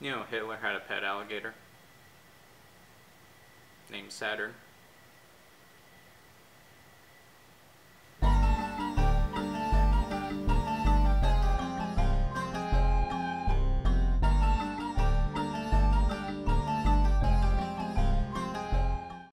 You know, Hitler had a pet alligator named Saturn.